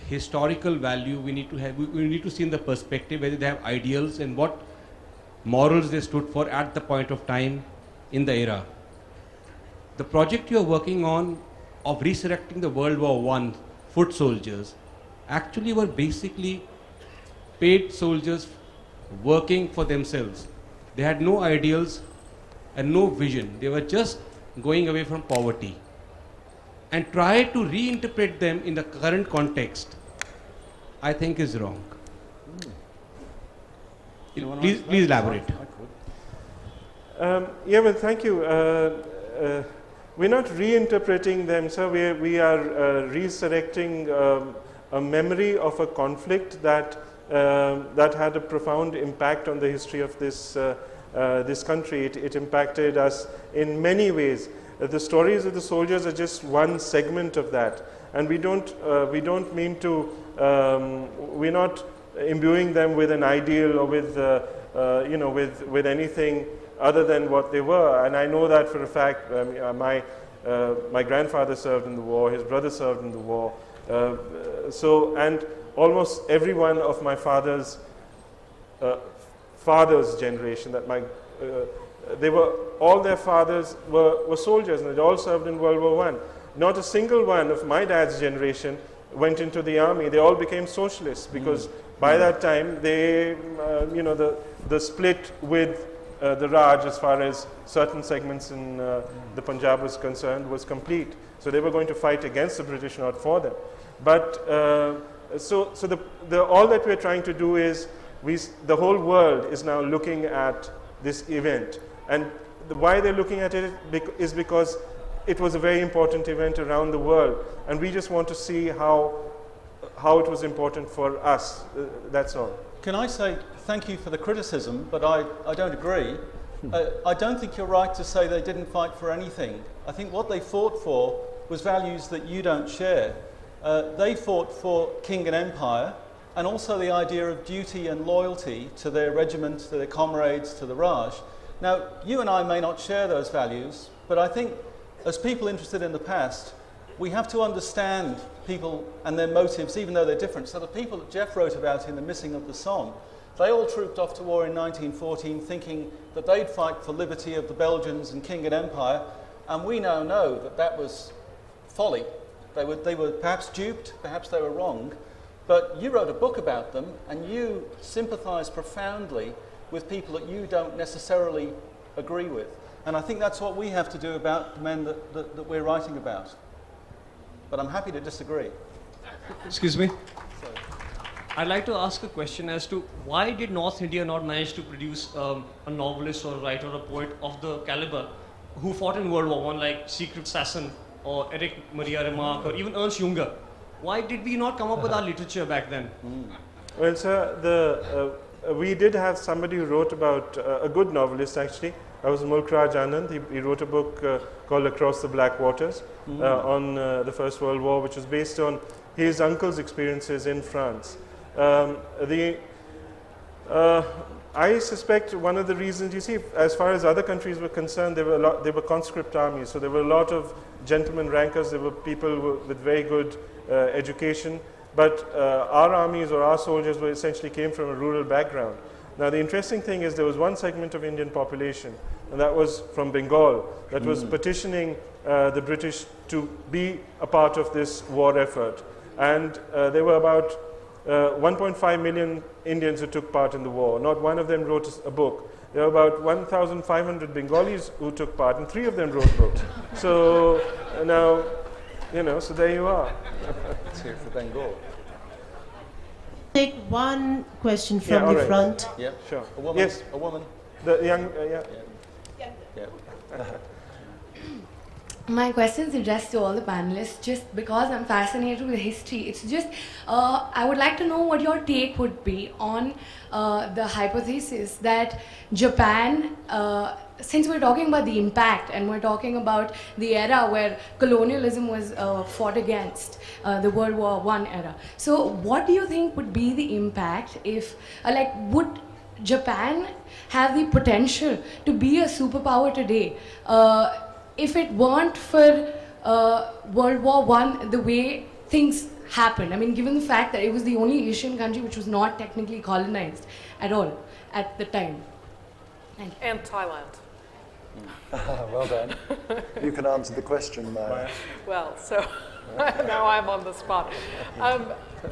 historical value, we need to have we, we need to see in the perspective whether they have ideals and what morals they stood for at the point of time in the era. The project you are working on of resurrecting the World War One foot soldiers actually were basically paid soldiers working for themselves. They had no ideals and no vision. They were just going away from poverty. And try to reinterpret them in the current context, I think is wrong. Wanna Please, please elaborate. Um, yeah, well, thank you. Uh, uh, we're not reinterpreting them, sir. We are, we are uh, resurrecting um, a memory of a conflict that um that had a profound impact on the history of this uh, uh, this country. It, it impacted us in many ways. Uh, the stories of the soldiers are just one segment of that, and we don't uh, we don't mean to. Um, we're not imbuing them with an ideal or with uh, uh, you know with with anything other than what they were. And I know that for a fact. Um, my uh, my grandfather served in the war. His brother served in the war. So and almost every one of my father's father's generation that my they were all their fathers were, were soldiers and they all served in World War One. Not a single one of my dad's generation went into the army. They all became socialists because by that time they uh, you know the the split with uh, the Raj, as far as certain segments in uh, the Punjab was concerned, was complete. So they were going to fight against the British, not for them. But uh, so, so the, the, all that we're trying to do is, we, the whole world is now looking at this event. And the, why they're looking at it is because it was a very important event around the world. And we just want to see how, how it was important for us. Uh, that's all. Can I say thank you for the criticism, but I, I don't agree. uh, I don't think you're right to say they didn't fight for anything. I think what they fought for was values that you don't share. Uh, they fought for king and empire, and also the idea of duty and loyalty to their regiment, to their comrades, to the Raj. Now, you and I may not share those values, but I think as people interested in the past, we have to understand people and their motives, even though they're different. So the people that Geoff wrote about in The Missing of the Somme, they all trooped off to war in 1914 thinking that they'd fight for liberty of the Belgians and king and empire, and we now know that that was folly. They were, they were perhaps duped, perhaps they were wrong, but you wrote a book about them and you sympathize profoundly with people that you don't necessarily agree with. And I think that's what we have to do about the men that, that, that we're writing about. But I'm happy to disagree. Excuse me? I'd like to ask a question as to why did North India not manage to produce um, a novelist or a writer or a poet of the caliber who fought in World War I, like Siegfried Sassoon or Erich Maria Remarque or even Ernst Junger? Why did we not come up with our literature back then? Mm. Well, sir, the, uh, we did have somebody who wrote about uh, a good novelist actually. That was Mulk Raj Anand. He, he wrote a book uh, called Across the Black Waters mm. on uh, the First World War, which was based on his uncle's experiences in France. Um, the, uh, I suspect one of the reasons, you see, as far as other countries were concerned, there were, a lot, there were conscript armies, so there were a lot of gentlemen rankers, there were people with very good uh, education, but uh, our armies or our soldiers were essentially came from a rural background. Now the interesting thing is there was one segment of Indian population, and that was from Bengal, that mm. was petitioning uh, the British to be a part of this war effort. And uh, there were about uh, 1.5 million Indians who took part in the war. Not one of them wrote a book. There were about 1,500 Bengalis who took part, and three of them wrote books. so uh, now, you know, so there you are. Let's hear for Bengal. Take one question from yeah, the right. front. Yeah, sure. A woman. Yes, a woman. The young, uh, yeah. Yeah. yeah. My question is addressed to all the panelists just because I'm fascinated with history. It's just, uh, I would like to know what your take would be on uh, the hypothesis that Japan, uh, since we're talking about the impact and we're talking about the era where colonialism was uh, fought against, uh, the World War One era. So, what do you think would be the impact if, uh, like, would Japan have the potential to be a superpower today? if it weren't for uh, World War One, the way things happened, I mean, given the fact that it was the only Asian country which was not technically colonized at all at the time. And Thailand. well done. you can answer the question, Maya. Well, so now I'm on the spot. Um,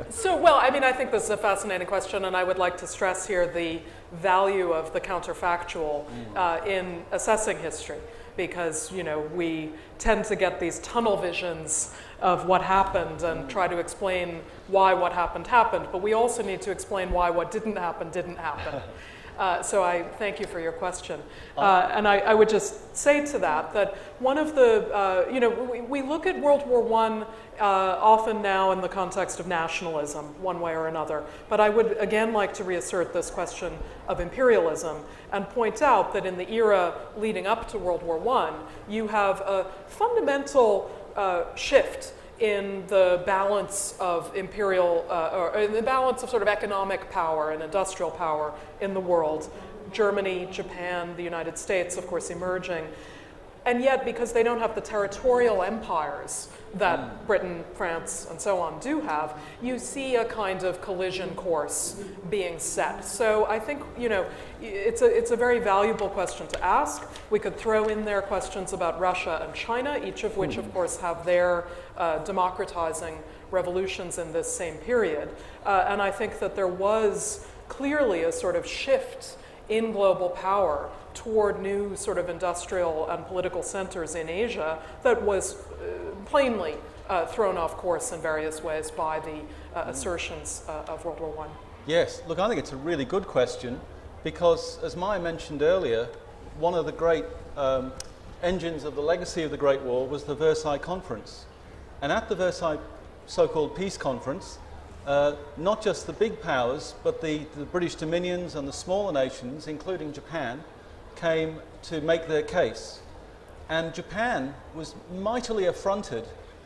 so, well, I mean, I think this is a fascinating question, and I would like to stress here the value of the counterfactual uh, in assessing history because you know we tend to get these tunnel visions of what happened and try to explain why what happened happened, but we also need to explain why what didn't happen didn't happen. Uh, so I thank you for your question. Uh, and I, I, would just say to that that one of the, uh, you know, we, we, look at World War I uh, often now in the context of nationalism, one way or another. But I would again like to reassert this question of imperialism and point out that in the era leading up to World War I, you have a fundamental uh, shift in the balance of imperial, uh, or in the balance of sort of economic power and industrial power in the world. Germany, Japan, the United States, of course, emerging. And yet, because they don't have the territorial empires that. Britain, France, and so on do have, you see a kind of collision course being set. So I think, you know, it's a, it's a very valuable question to ask. We could throw in there questions about Russia and China, each of which, of mm. course, have their uh, democratizing revolutions in this same period. Uh, and I think that there was clearly a sort of shift in global power toward new sort of industrial and political centers in Asia that was uh, plainly uh, thrown off course in various ways by the uh, assertions uh, of World War I. Yes, look, I think it's a really good question because, as Maya mentioned earlier, one of the great um, engines of the legacy of the Great War was the Versailles Conference. And at the Versailles so called peace conference, uh, not just the big powers, but the, the British dominions and the smaller nations, including Japan, came to make their case. And Japan was mightily affronted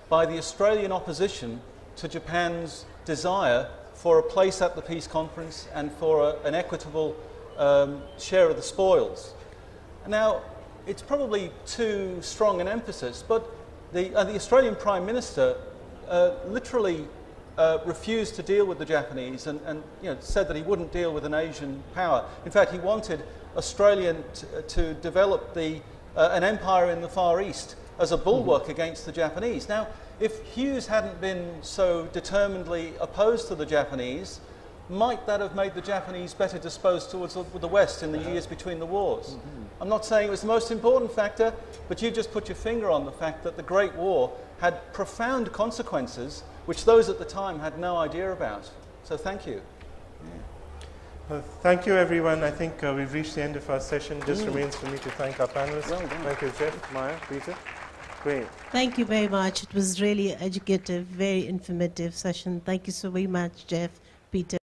by the Australian opposition to Japan's desire for a place at the peace conference and for a, an equitable um, share of the spoils. Now, it's probably too strong an emphasis, but the, uh, the Australian Prime Minister uh, literally uh, refused to deal with the Japanese and, and you know, said that he wouldn't deal with an Asian power. In fact, he wanted Australia uh, to develop the, uh, an empire in the Far East as a bulwark mm-hmm. against the Japanese. Now, if Hughes hadn't been so determinedly opposed to the Japanese, might that have made the Japanese better disposed towards the, West in the years between the wars? Mm-hmm. I'm not saying it was the most important factor, but you just put your finger on the fact that the Great War had profound consequences which those at the time had no idea about. So thank you. Yeah. thank you, everyone. I think uh, we've reached the end of our session. Just mm. remains for me to thank our panelists. Well thank you, Geoff, Maya, Peter. Great. Thank you very much. It was really educative, very informative session. Thank you so very much, Geoff, Peter.